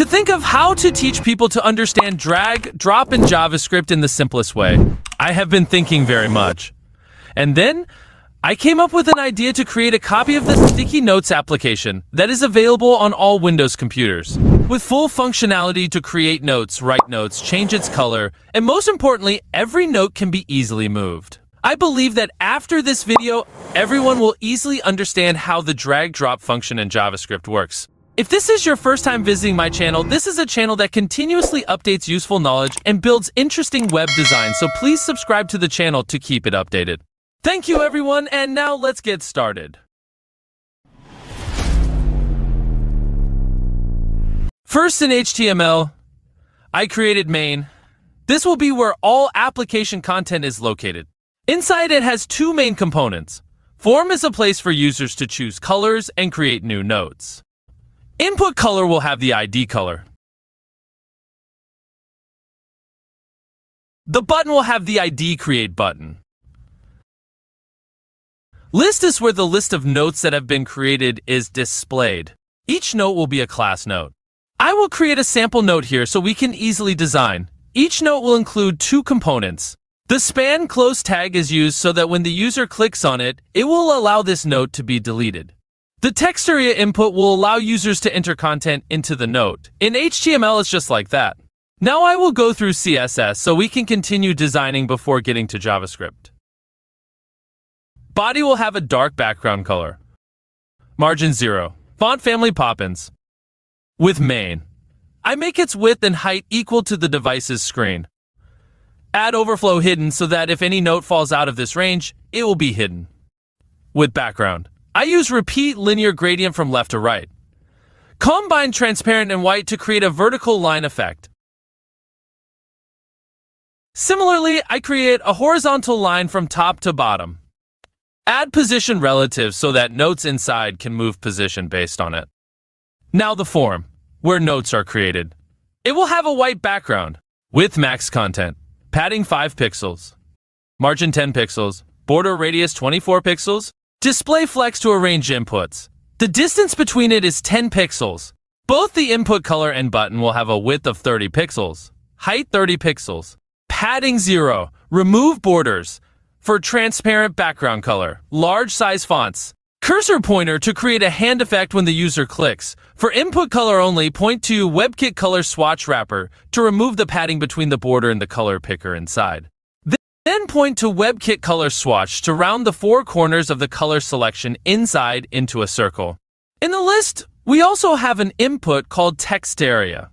to think of how to teach people to understand drag, drop, and JavaScript in the simplest way. I have been thinking very much. And then I came up with an idea to create a copy of the Sticky Notes application that is available on all Windows computers. With full functionality to create notes, write notes, change its color, and most importantly, every note can be easily moved. I believe that after this video, everyone will easily understand how the drag drop function in JavaScript works. If this is your first time visiting my channel, this is a channel that continuously updates useful knowledge and builds interesting web design, so please subscribe to the channel to keep it updated. Thank you everyone, and now let's get started. First in HTML, I created main. This will be where all application content is located. Inside it has two main components. Form is a place for users to choose colors and create new notes. Input color will have the ID color. The button will have the ID create button. List is where the list of notes that have been created is displayed. Each note will be a class note. I will create a sample note here so we can easily design. Each note will include two components. The span close tag is used so that when the user clicks on it, it will allow this note to be deleted. The text area input will allow users to enter content into the note. In HTML, it's just like that. Now I will go through CSS so we can continue designing before getting to JavaScript. Body will have a dark background color. Margin 0. Font family Poppins. With main. I make its width and height equal to the device's screen. Add overflow hidden so that if any note falls out of this range, it will be hidden. With background. I use repeat linear gradient from left to right. Combine transparent and white to create a vertical line effect. Similarly, I create a horizontal line from top to bottom. Add position relative so that notes inside can move position based on it. Now the form, where notes are created. It will have a white background with max content, padding 5 pixels, margin 10 pixels, border radius 24 pixels, display flex to arrange inputs. The distance between it is 10 pixels. Both the input color and button will have a width of 30 pixels, height 30 pixels, padding 0, remove borders, for transparent background color, large size fonts. Cursor pointer to create a hand effect when the user clicks. For input color only, point to WebKit color swatch wrapper to remove the padding between the border and the color picker inside. Then point to WebKit color swatch to round the four corners of the color selection inside into a circle. In the list, we also have an input called text area.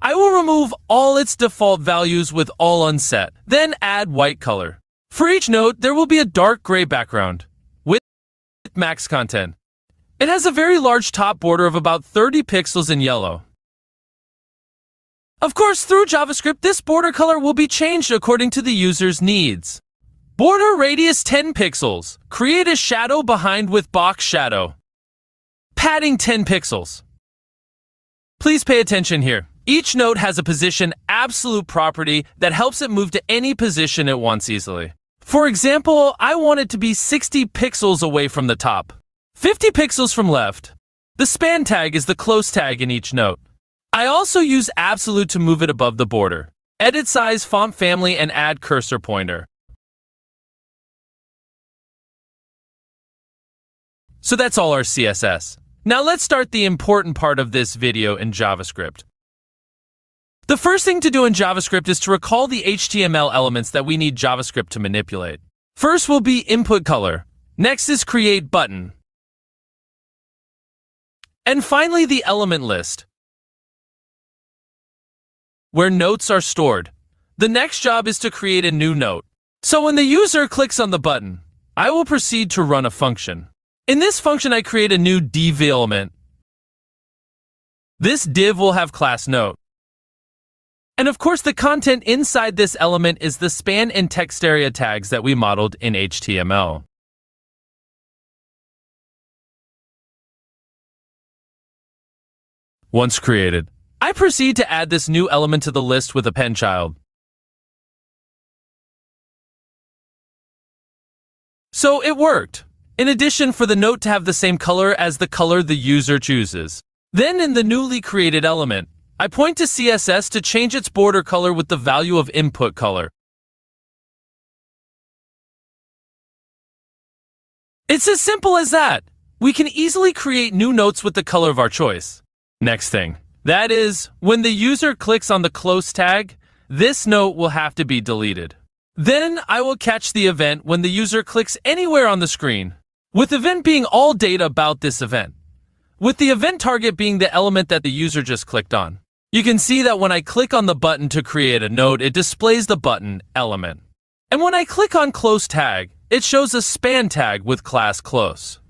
I will remove all its default values with all unset, then add white color. For each note, there will be a dark gray background with max content. It has a very large top border of about 30 pixels in yellow. Of course, through JavaScript, this border color will be changed according to the user's needs. Border radius 10 pixels. Create a shadow behind with box shadow. Padding 10 pixels. Please pay attention here. Each note has a position absolute property that helps it move to any position it wants easily. For example, I want it to be 60 pixels away from the top, 50 pixels from left. The span tag is the close tag in each note. I also use absolute to move it above the border. Edit size, font family, and add cursor pointer. So that's all our CSS. Now let's start the important part of this video in JavaScript. The first thing to do in JavaScript is to recall the HTML elements that we need JavaScript to manipulate. First will be input color. Next is create button. And finally the element list, where notes are stored. The next job is to create a new note. So when the user clicks on the button, I will proceed to run a function. In this function, I create a new div element. This div will have class note. And of course, the content inside this element is the span and text area tags that we modeled in HTML. Once created, I proceed to add this new element to the list with appendChild. So it worked. In addition, for the note to have the same color as the color the user chooses. Then in the newly created element, I point to CSS to change its border color with the value of input color. It's as simple as that. We can easily create new notes with the color of our choice. Next thing, that is, when the user clicks on the close tag, this note will have to be deleted. Then I will catch the event when the user clicks anywhere on the screen, with event being all data about this event, with the event target being the element that the user just clicked on. You can see that when I click on the button to create a note, it displays the button element. And when I click on close tag, it shows a span tag with class close.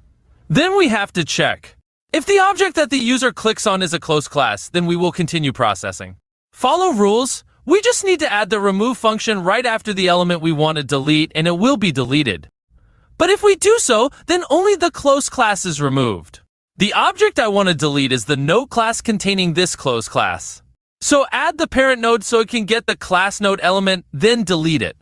Then we have to check. If the object that the user clicks on is a close class, then we will continue processing. Follow rules, we just need to add the remove function right after the element we want to delete and it will be deleted. But if we do so, then only the close class is removed. The object I want to delete is the note class containing this close class. So add the parent node so it can get the class note element, then delete it.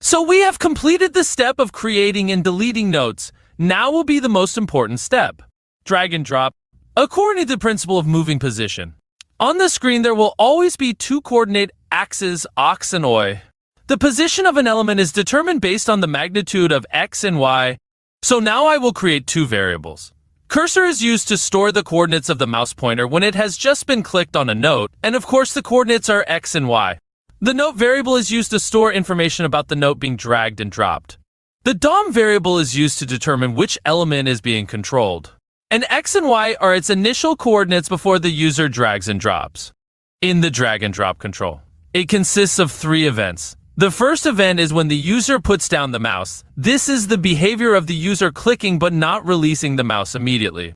So we have completed the step of creating and deleting notes. Now will be the most important step. Drag and drop, according to the principle of moving position. On the screen, there will always be two coordinate axes, ox and y. The position of an element is determined based on the magnitude of x and y. So now I will create two variables. Cursor is used to store the coordinates of the mouse pointer when it has just been clicked on a note, and of course the coordinates are x and y. The note variable is used to store information about the note being dragged and dropped. The DOM variable is used to determine which element is being controlled and x and y are its initial coordinates before the user drags and drops. In the drag and drop control, it consists of three events. The first event is when the user puts down the mouse. This is the behavior of the user clicking but not releasing the mouse immediately.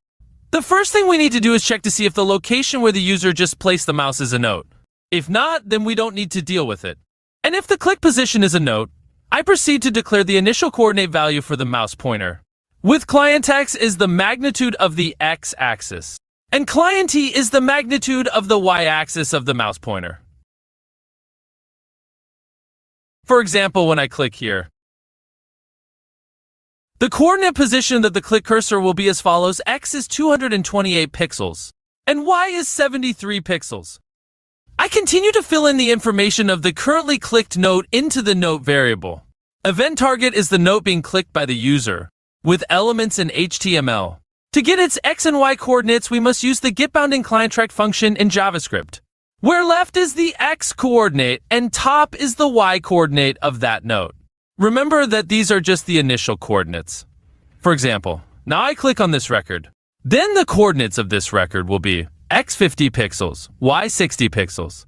The first thing we need to do is check to see if the location where the user just placed the mouse is a note. If not, then we don't need to deal with it. And if the click position is a note, I proceed to declare the initial coordinate value for the mouse pointer. With client x is the magnitude of the x-axis, and client y is the magnitude of the y-axis of the mouse pointer. For example, when I click here, the coordinate position that the click cursor will be as follows. X is 228 pixels, and Y is 73 pixels. I continue to fill in the information of the currently clicked note into the note variable. Event target is the note being clicked by the user with elements in HTML. To get its x and y coordinates, we must use the getBounding client function in JavaScript, where left is the x coordinate and top is the y coordinate of that note. Remember that these are just the initial coordinates. For example, now I click on this record. Then the coordinates of this record will be x 50 pixels, y 60 pixels.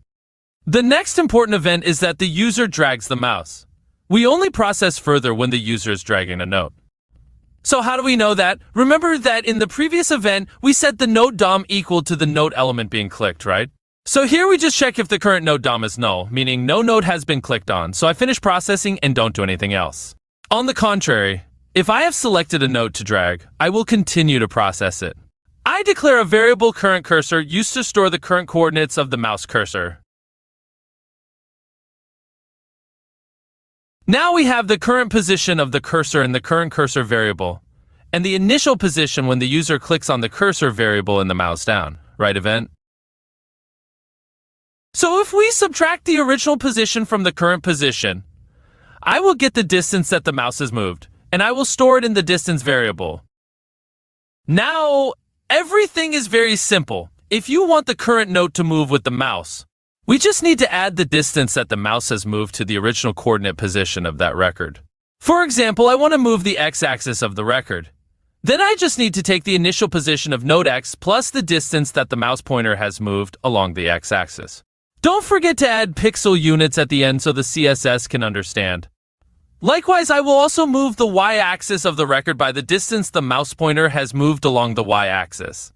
The next important event is that the user drags the mouse. We only process further when the user is dragging a note. So how do we know that? Remember that in the previous event, we set the note DOM equal to the note element being clicked, right? So here we just check if the current note DOM is null, meaning no note has been clicked on, so I finish processing and don't do anything else. On the contrary, if I have selected a note to drag, I will continue to process it. I declare a variable current cursor used to store the current coordinates of the mouse cursor. Now we have the current position of the cursor in the current cursor variable, and the initial position when the user clicks on the cursor variable in the mouse down, right event? So if we subtract the original position from the current position, I will get the distance that the mouse has moved, and I will store it in the distance variable. Now, everything is very simple. If you want the current note to move with the mouse, we just need to add the distance that the mouse has moved to the original coordinate position of that record. For example, I want to move the x-axis of the record. Then I just need to take the initial position of note x plus the distance that the mouse pointer has moved along the x-axis. Don't forget to add pixel units at the end so the CSS can understand. Likewise, I will also move the y-axis of the record by the distance the mouse pointer has moved along the y-axis.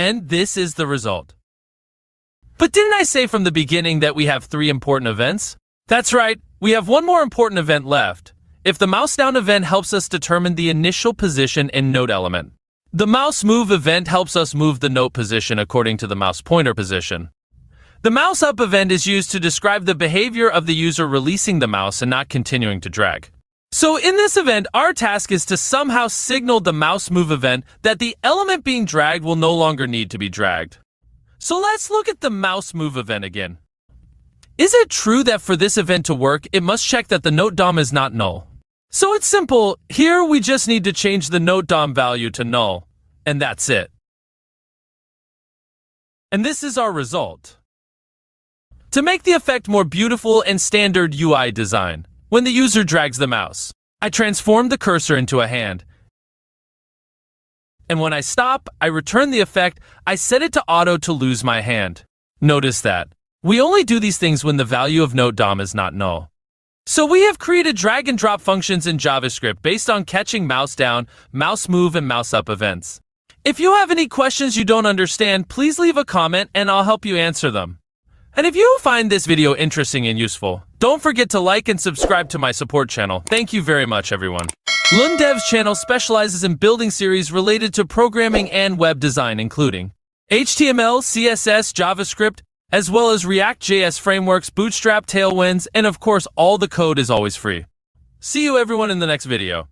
And this is the result. But didn't I say from the beginning that we have three important events? That's right, we have one more important event left. If the mouse down event helps us determine the initial position in node element. The mouse move event helps us move the note position according to the mouse pointer position. The mouse up event is used to describe the behavior of the user releasing the mouse and not continuing to drag. So in this event, our task is to somehow signal the mouse move event that the element being dragged will no longer need to be dragged. So let's look at the mouse move event again. Is it true that for this event to work, it must check that the note DOM is not null? So it's simple. Here we just need to change the note DOM value to null, and that's it. And this is our result. To make the effect more beautiful and standard UI design, when the user drags the mouse, I transform the cursor into a hand. And when I stop, I return the effect, I set it to auto to lose my hand. Notice that. We only do these things when the value of note DOM is not null. So we have created drag and drop functions in JavaScript based on catching mouse down, mouse move, and mouse up events. If you have any questions you don't understand, please leave a comment and I'll help you answer them. And if you find this video interesting and useful, don't forget to like and subscribe to my support channel. Thank you very much, everyone. Lundev's channel specializes in building series related to programming and web design, including HTML, CSS, JavaScript, as well as React.js frameworks, Bootstrap, Tailwinds, and of course, all the code is always free. See you everyone in the next video.